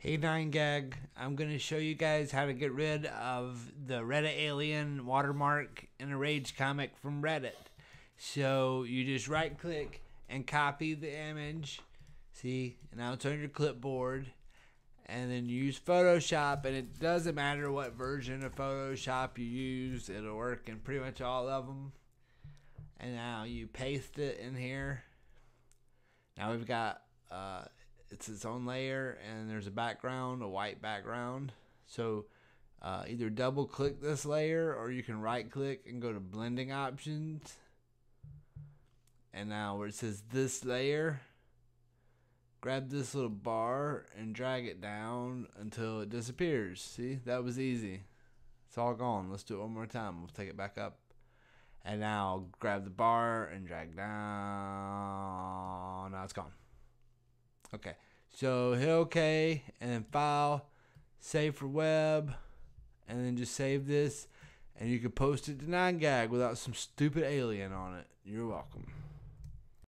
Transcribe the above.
Hey 9gag, I'm going to show you guys how to get rid of the Reddit alien watermark in a Rage comic from Reddit. So you just right click and copy the image. See, and now it's on your clipboard. And then you use Photoshop, and it doesn't matter what version of Photoshop you use, it'll work in pretty much all of them. And now you paste it in here. Now we've got uh, it's its own layer and there's a background, a white background. So uh, either double click this layer or you can right click and go to blending options. And now where it says this layer, grab this little bar and drag it down until it disappears. See, that was easy. It's all gone. Let's do it one more time. We'll take it back up. And now grab the bar and drag down. Now it's gone. Okay, so hit OK and then file, save for web, and then just save this, and you can post it to 9gag without some stupid alien on it. You're welcome.